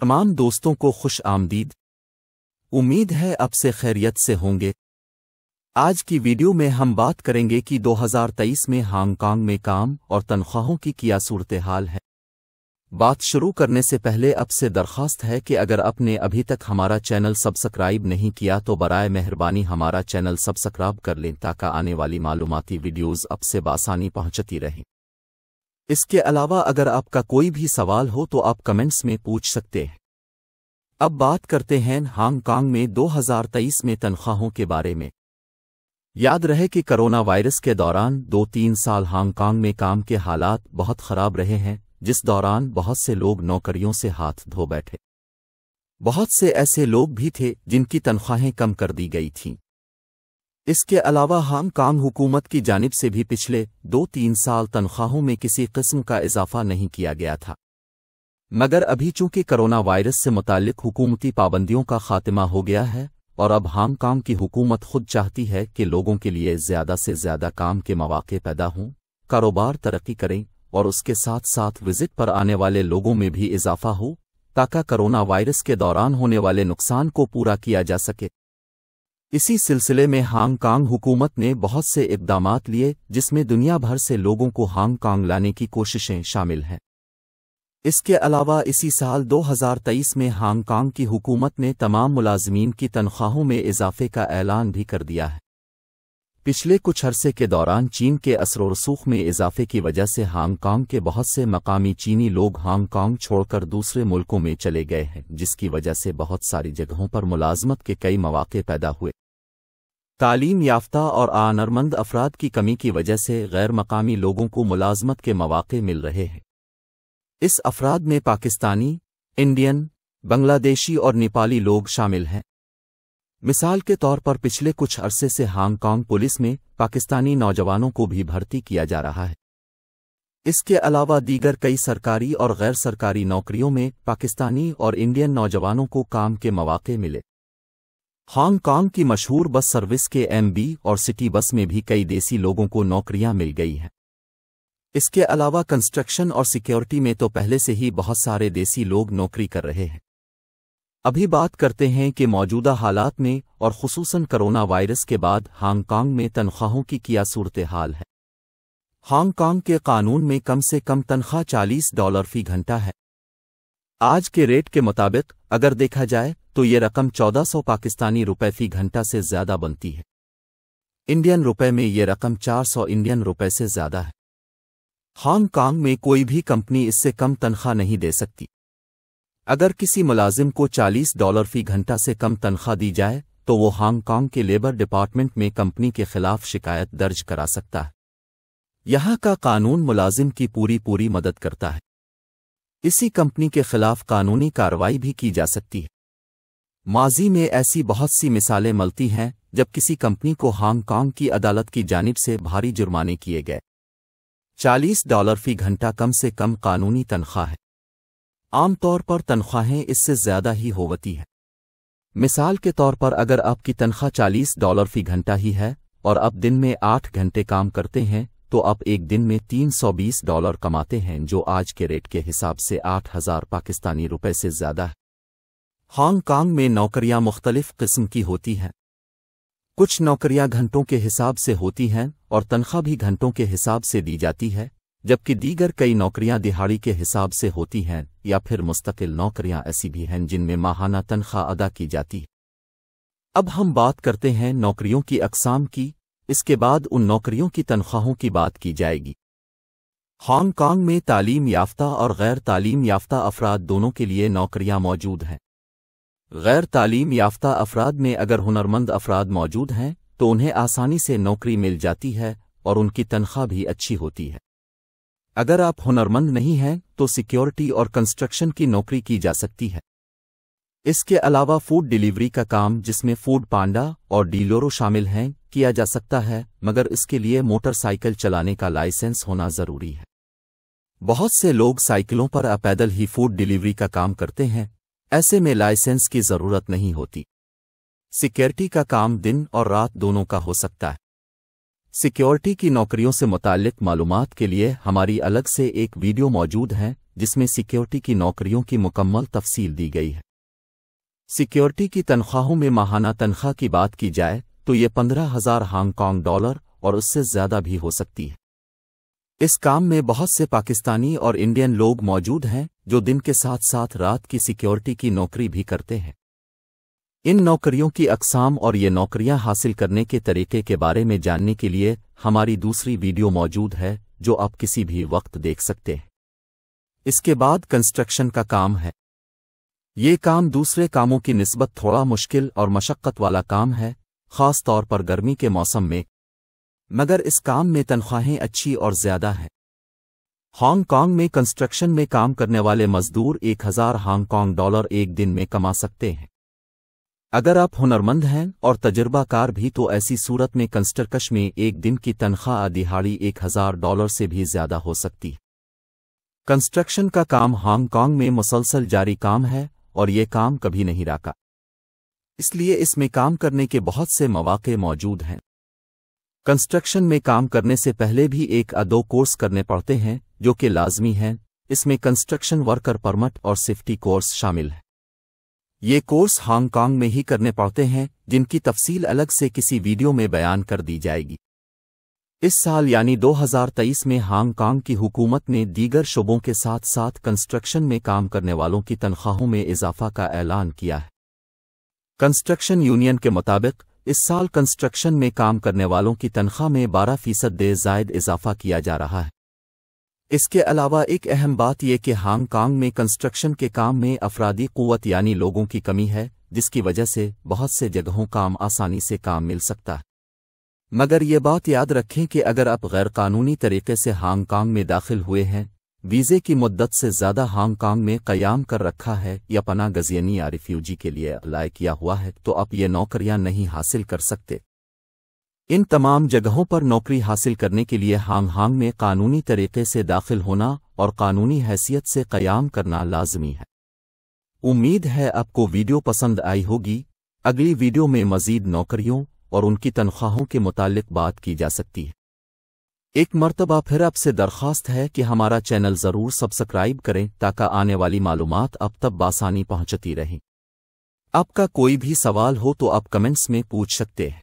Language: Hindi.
तमाम दोस्तों को खुश आमदीद। उम्मीद है अब से खैरियत से होंगे। आज की वीडियो में हम बात करेंगे कि 2023 में हांगकांग में काम और तनख्वाहों की क्या सूरत हाल है। बात शुरू करने से पहले अब से दरख्वास्त है कि अगर आपने अभी तक हमारा चैनल सब्सक्राइब नहीं किया तो बरए मेहरबानी हमारा चैनल सब्सक्राइब कर लें ताकि आने वाली मालूमती वीडियोज़ अब से बासानी पहुँचती रहें। इसके अलावा अगर आपका कोई भी सवाल हो तो आप कमेंट्स में पूछ सकते हैं। अब बात करते हैं हांगकांग में 2023 में तनख्वाहों के बारे में। याद रहे कि कोरोना वायरस के दौरान दो तीन साल हांगकांग में काम के हालात बहुत खराब रहे हैं, जिस दौरान बहुत से लोग नौकरियों से हाथ धो बैठे। बहुत से ऐसे लोग भी थे जिनकी तनख्वाहें कम कर दी गई थीं। इसके अलावा हांगकांग हुकूमत की जानिब से भी पिछले दो तीन साल तनख्वाहों में किसी किस्म का इजाफा नहीं किया गया था। मगर अभी चूँकि कोरोना वायरस से मुतालिक हुकूमती पाबंदियों का खात्मा हो गया है, और अब हांगकांग की हुकूमत खुद चाहती है कि लोगों के लिए ज़्यादा से ज़्यादा काम के मौाक़े पैदा हों, कारोबार तरक्की करें, और उसके साथ साथ विज़िट पर आने वाले लोगों में भी इजाफा हो, ताकि कोरोना वायरस के दौरान होने वाले नुकसान को पूरा किया जा सके। इसी सिलसिले में हांगकांग हुकूमत ने बहुत से इकदाम लिए, जिसमें दुनिया भर से लोगों को हांगकांग लाने की कोशिशें शामिल हैं। इसके अलावा इसी साल 2023 में हांगकांग की हुकूमत ने तमाम मुलाजमीन की तनख्वाहों में इजाफे का ऐलान भी कर दिया है। पिछले कुछ अरसे के दौरान चीन के असर रसूख में इजाफे की वजह से हांगकांग के बहुत से मकामी चीनी लोग हांगकांग छोड़कर दूसरे मुल्कों में चले गए हैं, जिसकी वजह से बहुत सारी जगहों पर मुलाजमत के कई मौाक़े पैदा हुए। तालीम याफ्ता और आनरमंद अफराद की कमी की वजह से गैर मकामी लोगों को मुलाजमत के मौाक़े मिल रहे हैं। इस अफराद में पाकिस्तानी, इंडियन, बांग्लादेशी और नेपाली लोग शामिल हैं। मिसाल के तौर पर पिछले कुछ अरसे से हांगकांग पुलिस में पाकिस्तानी नौजवानों को भी भर्ती किया जा रहा है। इसके अलावा दीगर कई सरकारी और गैर सरकारी नौकरियों में पाकिस्तानी और इंडियन नौजवानों को काम के मौाक़े मिले। हांगकांग की मशहूर बस सर्विस के एमबी और सिटी बस में भी कई देसी लोगों को नौकरियाँ मिल गई हैं। इसके अलावा कंस्ट्रक्शन और सिक्योरिटी में तो पहले से ही बहुत सारे देसी लोग नौकरी कर रहे हैं। अभी बात करते हैं कि मौजूदा हालात में और खसूसन कोरोना वायरस के बाद हांगकांग में तनख्वाहों की क्या सूरत हाल है। हांगकांग के कानून में कम से कम तनख्वाह 40 डॉलर फ़ी घंटा है। आज के रेट के मुताबिक, अगर देखा जाए तो ये रकम 1400 पाकिस्तानी रुपए फ़ी घंटा से ज़्यादा बनती है। इंडियन रुपए में ये रकम 400 इंडियन रुपए से ज़्यादा है। हांगकांग में कोई भी कंपनी इससे कम तनख्वाह नहीं दे सकती। अगर किसी मुलाजिम को 40 डॉलर फ़ी घंटा से कम तनख्वाह दी जाए तो वो हांगकांग के लेबर डिपार्टमेंट में कंपनी के खिलाफ शिकायत दर्ज करा सकता है। यहाँ का कानून मुलाजिम की पूरी पूरी मदद करता है। इसी कंपनी के खिलाफ कानूनी कार्रवाई भी की जा सकती है। माजी में ऐसी बहुत सी मिसालें मिलती हैं, जब किसी कंपनी को हांगकांग की अदालत की जानिब से भारी जुर्माने किए गए। 40 डॉलर फ़ी घंटा कम से कम कानूनी तनख्वाह है। आमतौर पर तनख्वाहें इससे ज़्यादा ही होवती हैं। मिसाल के तौर पर अगर आपकी तनख्वाह 40 डॉलर फ़ी घंटा ही है, और आप दिन में आठ घंटे काम करते हैं तो आप एक दिन में 320 डॉलर कमाते हैं, जो आज के रेट के हिसाब से आठ हज़ार पाकिस्तानी रुपए से ज़्यादा है। हांगकांग में नौकरियाँ मुख्तलिफ़ किस्म की होती हैं। कुछ नौकरियाँ घंटों के हिसाब से होती हैं और तनख्वाह भी घंटों के हिसाब से दी जाती है, जबकि दीगर कई नौकरियाँ दिहाड़ी के हिसाब से होती हैं या फिर मुस्तकिल नौकरियाँ ऐसी भी हैं जिनमें माहाना तनख्वाह अदा की जाती है। अब हम बात करते हैं नौकरियों की अकसाम की। इसके बाद उन नौकरियों की तनख्वाहों की बात की जाएगी। हांगकांग में तालीम याफ्ता और गैर तालीम याफ्ता अफराद दोनों के लिए नौकरियाँ मौजूद हैं। गैर तालीम याफ्ता अफराद में अगर हुनरमंद अफराद मौजूद हैं तो उन्हें आसानी से नौकरी मिल जाती है और उनकी तनख्वाह भी अच्छी होती है। अगर आप हुनरमंद नहीं हैं तो सिक्योरिटी और कंस्ट्रक्शन की नौकरी की जा सकती है। इसके अलावा फ़ूड डिलीवरी का काम, जिसमें फ़ूड पांडा और डीलोरो शामिल हैं, किया जा सकता है, मगर इसके लिए मोटरसाइकिल चलाने का लाइसेंस होना ज़रूरी है। बहुत से लोग साइकिलों पर अपैदल ही फ़ूड डिलीवरी का काम करते हैं, ऐसे में लाइसेंस की ज़रूरत नहीं होती। सिक्योरिटी का काम दिन और रात दोनों का हो सकता है। सिक्योरिटी की नौकरियों से मुतालिक मालूम के लिए हमारी अलग से एक वीडियो मौजूद है, जिसमें सिक्योरिटी की नौकरियों की मुकम्मल तफसील दी गई है। सिक्योरिटी की तनख्वाहों में माहाना तनख्वाह की बात की जाए तो ये पंद्रह हज़ार हांगकांग डॉलर और उससे ज़्यादा भी हो सकती है। इस काम में बहुत से पाकिस्तानी और इंडियन लोग मौजूद हैं, जो दिन के साथ साथ रात की सिक्योरिटी की नौकरी भी करते हैं। इन नौकरियों की अकसाम और ये नौकरियाँ हासिल करने के तरीके के बारे में जानने के लिए हमारी दूसरी वीडियो मौजूद है, जो आप किसी भी वक्त देख सकते हैं। इसके बाद कंस्ट्रक्शन का काम है। ये काम दूसरे कामों की निस्बत थोड़ा मुश्किल और मशक्क़त वाला काम है, ख़ास तौर पर गर्मी के मौसम में। मगर इस काम में तनख्वाहें अच्छी और ज़्यादा हैं। हांगकांग में कंस्ट्रक्शन में काम करने वाले मजदूर एक हज़ार हांगकांग डॉलर एक दिन में कमा सकते हैं। अगर आप हुनरमंद हैं और तजुर्बाकार भी तो ऐसी सूरत में कंस्ट्रकश में एक दिन की तनख्वाह दिहाड़ी एक हज़ार डॉलर से भी ज़्यादा हो सकती। है कंस्ट्रक्शन का काम हांगकांग में मुसलसल जारी काम है और ये काम कभी नहीं राका इसलिए इसमें काम करने के बहुत से मौाक़े मौजूद हैं। कंस्ट्रक्शन में काम करने से पहले भी एक अदो कोर्स करने पड़ते हैं, जो कि लाजमी हैं। इसमें कंस्ट्रक्शन वर्कर परमट और सेफ्टी कोर्स शामिल है। ये कोर्स हांगकांग में ही करने पड़ते हैं, जिनकी तफसील अलग से किसी वीडियो में बयान कर दी जाएगी। इस साल यानी 2023 में हांगकांग की हुकूमत ने दीगर शुबों के साथ साथ कंस्ट्रक्शन में काम करने वालों की तनख्वाहों में इजाफा का ऐलान किया है। कंस्ट्रक्शन यूनियन के मुताबिक, इस साल कंस्ट्रक्शन में काम करने वालों की तनख्वाह में 12 फ़ीसद दे जायद इजाफा किया जा रहा है। इसके अलावा एक अहम बात यह कि हांगकांग में कंस्ट्रक्शन के काम में अफरादी क़वत यानी लोगों की कमी है, जिसकी वजह से बहुत से जगहों काम आसानी से काम मिल सकता है। मगर ये बात याद रखें कि अगर आप गैरकानूनी तरीके से हांगकांग में दाखिल हुए हैं, वीज़े की मुद्दत से ज़्यादा हांगकांग में कयाम कर रखा है या पना गजियनी या रिफ्यूजी के लिए अप्लाई किया हुआ है तो आप ये नौकरियाँ नहीं हासिल कर सकते। इन तमाम जगहों पर नौकरी हासिल करने के लिए हांग हांग में कानूनी तरीके से दाखिल होना और कानूनी हैसियत से कयाम करना लाजमी है। उम्मीद है आपको वीडियो पसंद आई होगी। अगली वीडियो में मजीद नौकरियों और उनकी तनख्वाहों के मुतालिक बात की जा सकती है। एक मरतबा फिर आपसे दरख्वास्त है कि हमारा चैनल ज़रूर सब्सक्राइब करें ताकि आने वाली मालूम अब तक बासानी पहुँचती रहें। आपका कोई भी सवाल हो तो आप कमेंट्स में पूछ सकते हैं।